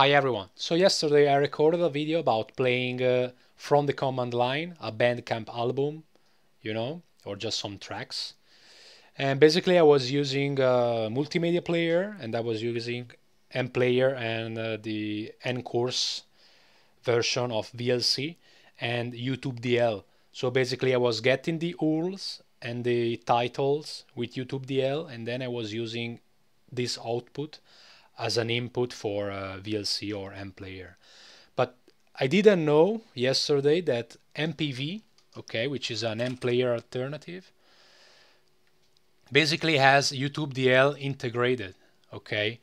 Hi everyone. So yesterday I recorded a video about playing uh, from the command line a Bandcamp album, you know, or just some tracks. And basically I was using a multimedia player and I was using mPlayer and uh, the ncurses version of VLC and YouTube DL. So basically I was getting the URLs and the titles with YouTube DL and then I was using this output as an input for uh, VLC or mPlayer. But I didn't know yesterday that MPV, okay, which is an mPlayer alternative, basically has YouTube DL integrated, okay?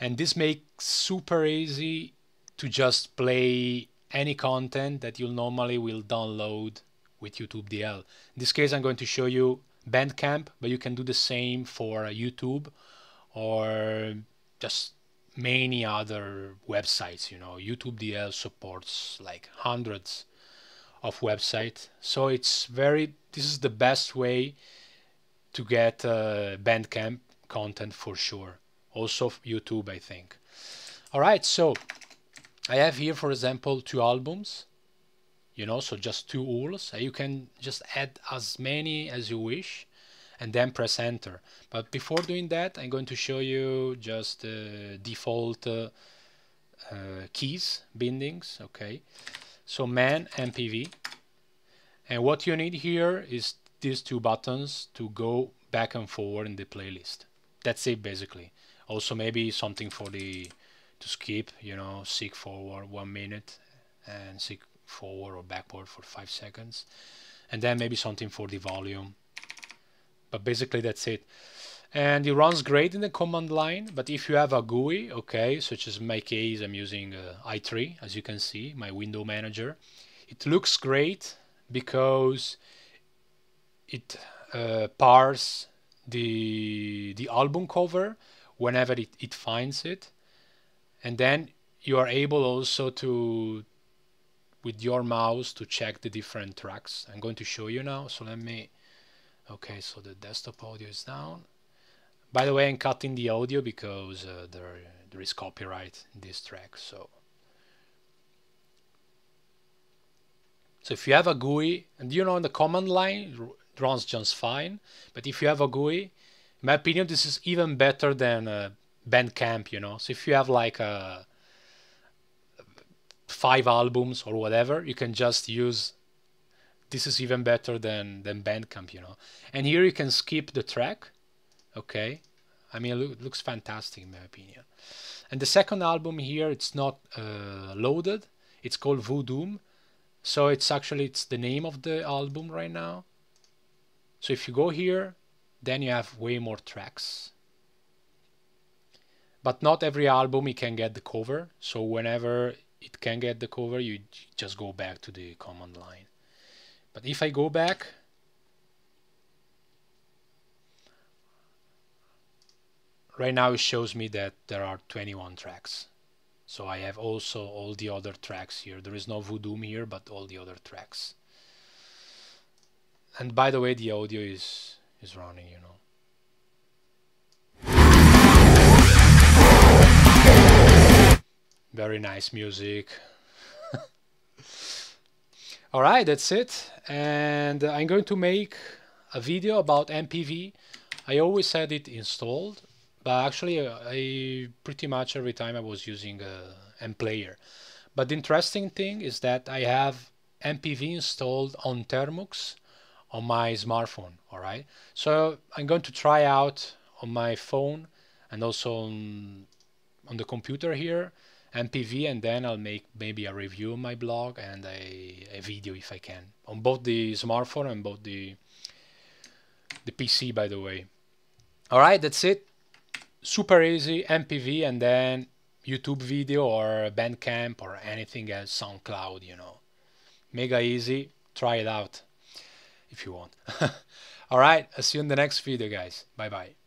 And this makes super easy to just play any content that you normally will download with YouTube DL. In this case, I'm going to show you Bandcamp, but you can do the same for YouTube or just many other websites you know. Youtube dl supports like hundreds of websites. So it's very this is the best way to get uh, bandcamp content for sure. Also youtube i think. All right so i have here for example two albums you know so just two URLs you can just add as many as you wish and then press enter. But before doing that, I'm going to show you just the default uh, uh, keys, bindings, okay. So man MPV. And what you need here is these two buttons to go back and forward in the playlist. That's it basically. Also maybe something for the to skip, you know, seek forward one minute and seek forward or backward for five seconds. And then maybe something for the volume but basically that's it. And it runs great in the command line but if you have a GUI okay such as my case I'm using uh, i3 as you can see my window manager it looks great because it uh, parse the the album cover whenever it, it finds it. And then you are able also to with your mouse to check the different tracks. I'm going to show you now so let me Okay, so the desktop audio is down. By the way, I'm cutting the audio because uh, there there is copyright in this track. So, so if you have a GUI, and you know in the command line it runs just fine, but if you have a GUI, in my opinion, this is even better than uh, Bandcamp. You know, so if you have like a five albums or whatever, you can just use this is even better than than Bandcamp, you know. And here you can skip the track. Okay, I mean it looks fantastic in my opinion. And the second album here, it's not uh, loaded. It's called Voodoo. So it's actually it's the name of the album right now. So if you go here, then you have way more tracks. But not every album you can get the cover. So whenever it can get the cover, you just go back to the command line. But if I go back, right now it shows me that there are 21 tracks. So I have also all the other tracks here. There is no Voodoo here, but all the other tracks. And by the way, the audio is is running, you know. Very nice music. Alright, that's it. And I'm going to make a video about MPV. I always had it installed, but actually uh, I pretty much every time I was using a mPlayer. But the interesting thing is that I have MPV installed on Termux on my smartphone, alright? So I'm going to try out on my phone and also on, on the computer here MPV and then I'll make maybe a review on my blog and a, a video if I can. On both the smartphone and both the the PC by the way. Alright that's it. Super easy MPV and then YouTube video or Bandcamp or anything else SoundCloud you know. Mega easy try it out if you want. Alright I'll see you in the next video guys. Bye bye